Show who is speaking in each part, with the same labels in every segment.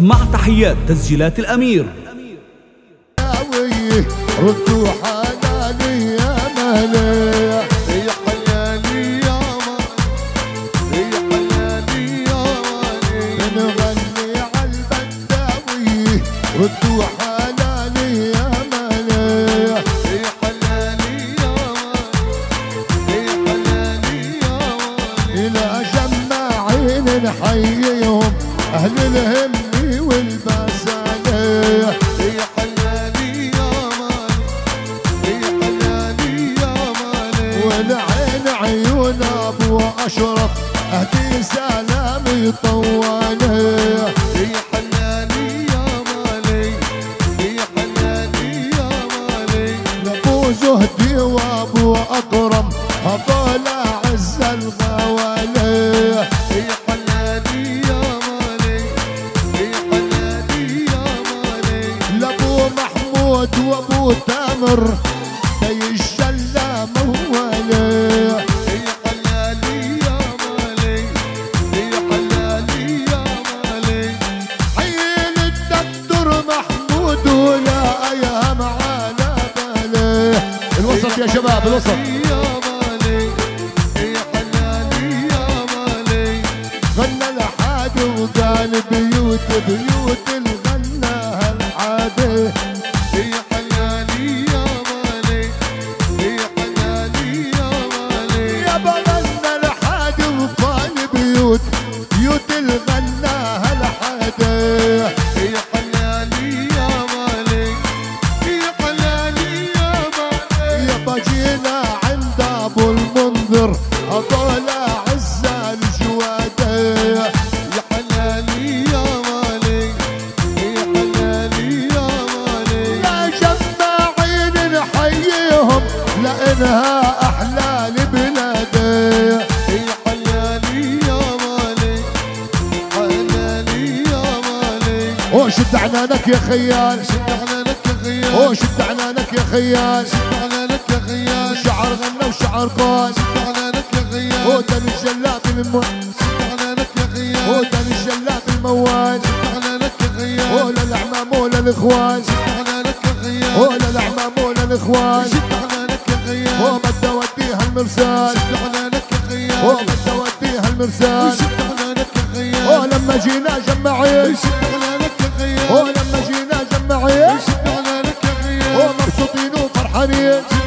Speaker 1: مع تحيات تسجيلات الأمير.
Speaker 2: ردوا يا
Speaker 3: يا يا يا يا
Speaker 2: والعين عيون أبو أشرف أهدي سلامي طوالي محمود ولا أيام على بالي. الوسط يا شباب الوسط.
Speaker 3: يا مالي. يا حلالي يا مالي.
Speaker 2: غنى الحادي وقال بيوت بيوت عنانك يا خيال
Speaker 3: شدعنا لك يا خيال
Speaker 2: وشد عنانك يا خيال
Speaker 3: شدعنا لك يا خيال
Speaker 2: شعر غنى وشعر قال
Speaker 3: شدعنا لك يا خيال
Speaker 2: ودن الجلاد الموال
Speaker 3: شدعنا لك يا خيال
Speaker 2: ودن الجلاد الموال
Speaker 3: شدعنا لك يا خيال
Speaker 2: ولا الاعمام ولا الاخوان
Speaker 3: شدعنا لك يا خيال
Speaker 2: ولا الاعمام ولا الاخوان
Speaker 3: شدعنا لك يا خيال
Speaker 2: وما توديها المرسال
Speaker 3: شدعنا لك يا خيال
Speaker 2: وما توديها المرسال
Speaker 3: شدعنا لك يا خيال
Speaker 2: ولما جينا جمعين
Speaker 3: شدعنا
Speaker 2: Yeah.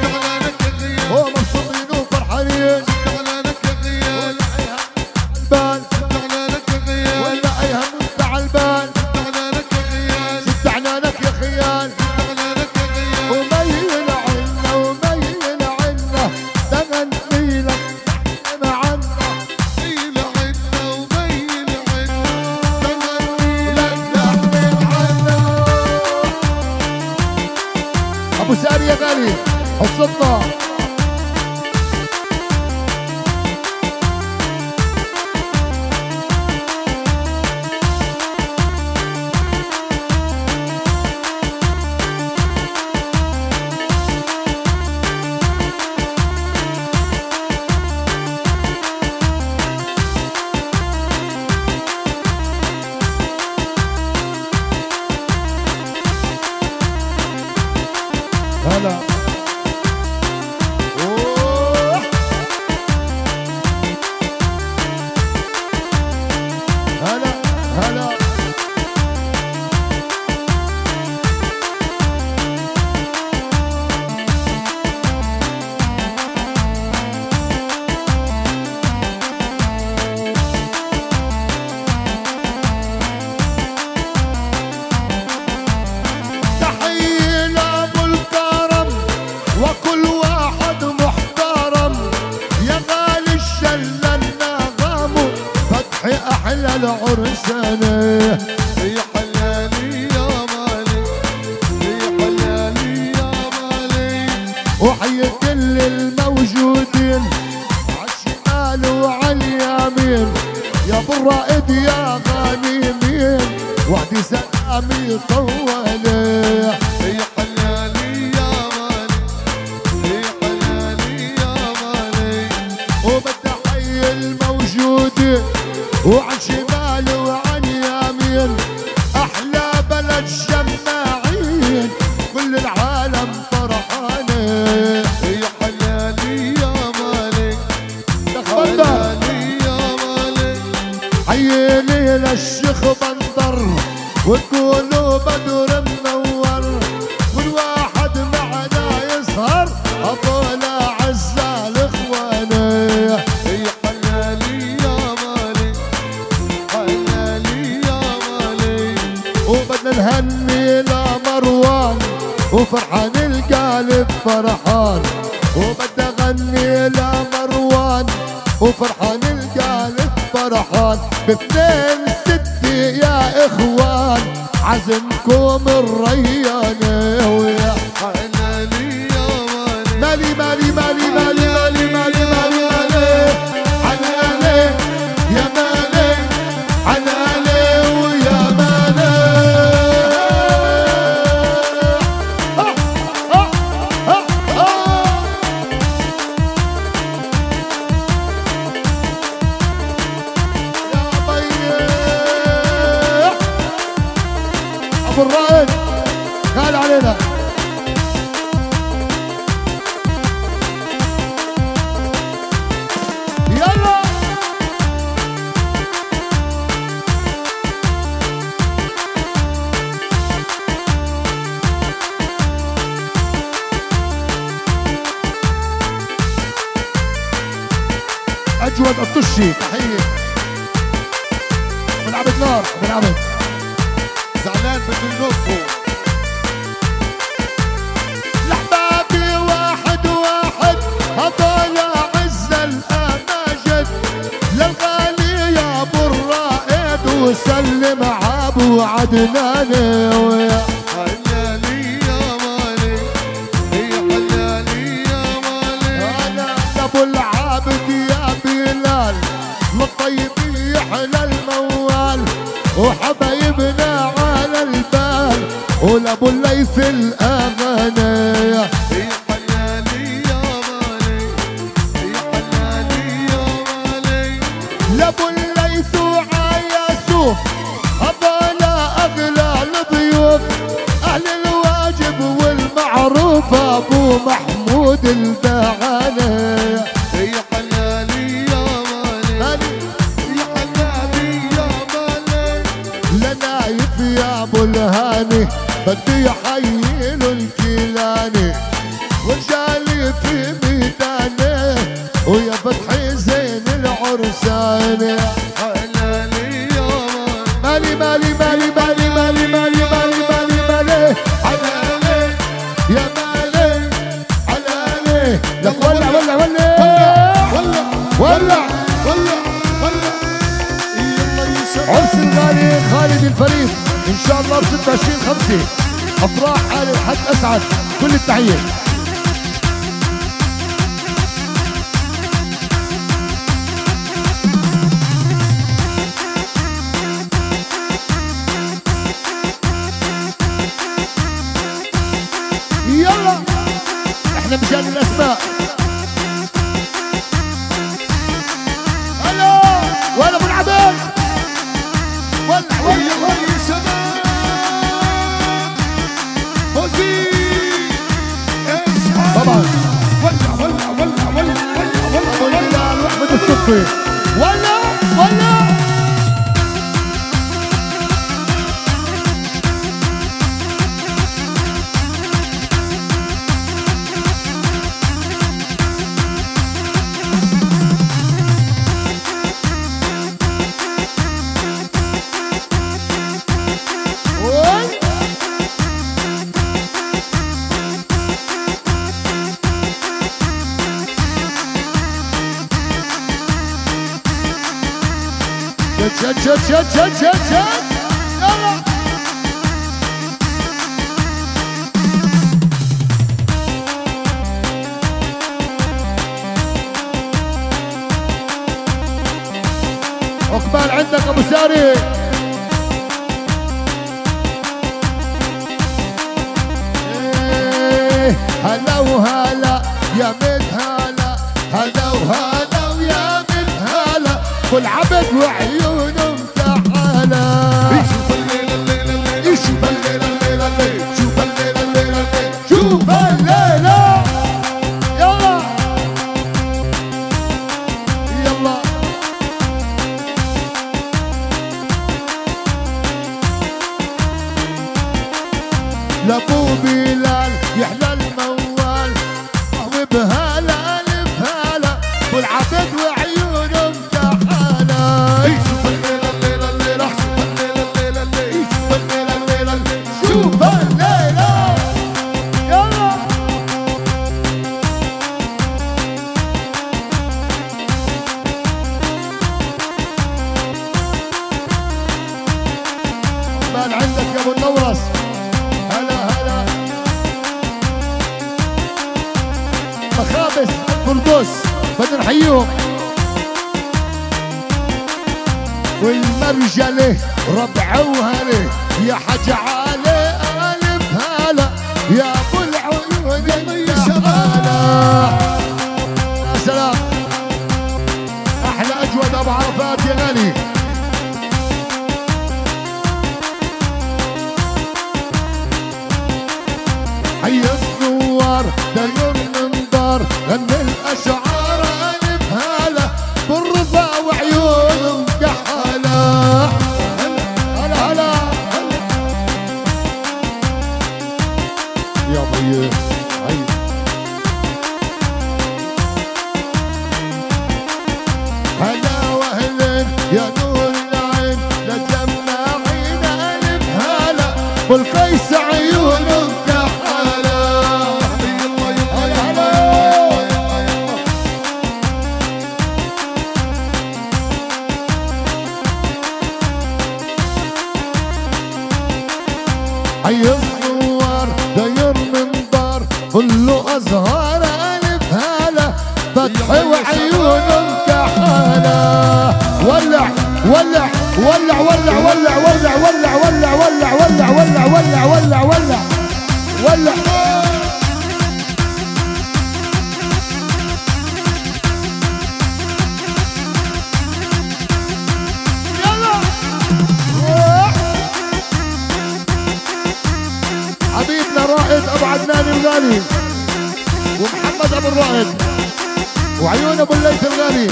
Speaker 2: هلا يا
Speaker 3: حلالي يا مالي. يا حلالي يا مالي.
Speaker 2: وحي كل الموجودين. عالشمال وعاليمين يا ابو الرائد يا غانمين وعدي سلامي طوالي.
Speaker 3: يا حلالي يا مالي. يا حلالي يا مالي.
Speaker 2: الموجودين. الهني مروان وفرحان القالب فرحان وبدي اغني مروان وفرحان القالب فرحان باثنين ستي يا إخوان عزمكم الريان الريانه محمد الطشي. تحيه من عبد نار من عبد زعلان بده الرائد وسلم عبو عدنان. ويا حبايبنا على البال. ولابو الليث الاغاني لابو أبانا أغلى الضيوف أهل الواجب والمعروف أبو محمود الباعي عمي بدي خمسة. أفراح آل حد أسعد. كل التحية. شد شد شد شد شد شد يلا عقبال عندك ابو ساري. إيه، هلا وهلا يا من هلا هلا وهلا ويا من هلا كل عبد وعيونه والمرجلة ربع وهلي يا حج علي الف هلا يا ابو العيون يا سلام. عيب نوار داير من دار كله أزهار ألف هالة فتح وعيونه مكحالة ولع ولع ولع ولع ولع ولع ولع ولع ولع ولع ولع ولع ولع ولع ولع الغالي ومحمد أبو الرائد وعيون أبو الليث الغالي.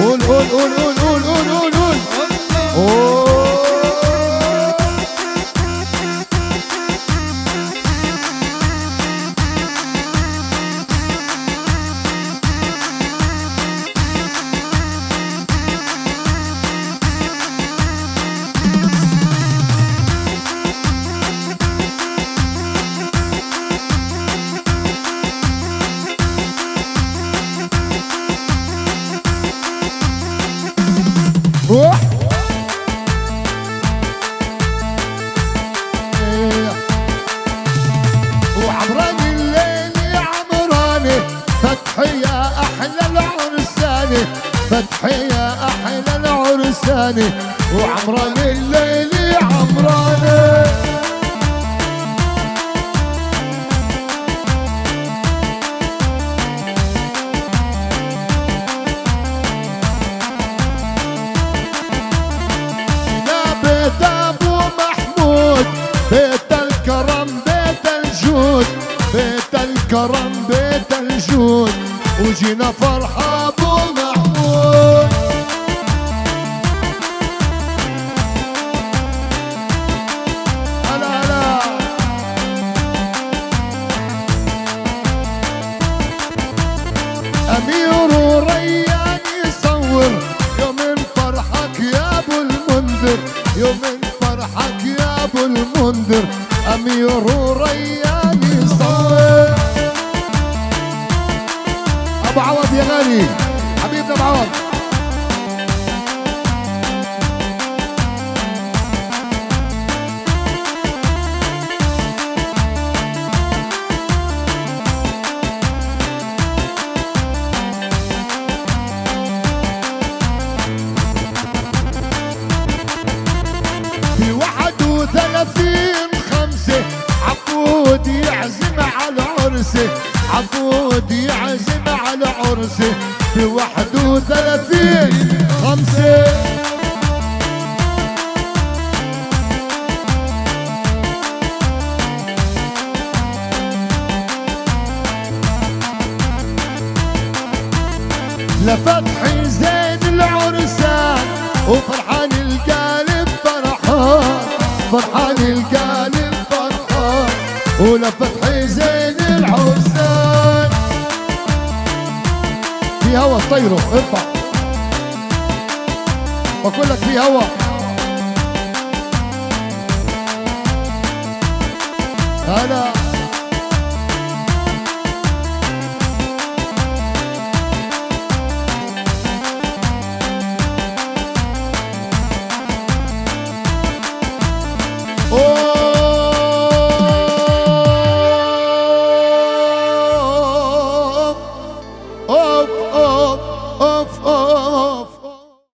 Speaker 2: قول قول قول قول قول قول قول قول. لساني وعمران الليل عمران بيت الكرم بيت الجود. وجينا فرحة بقول لك في هوا. هلا.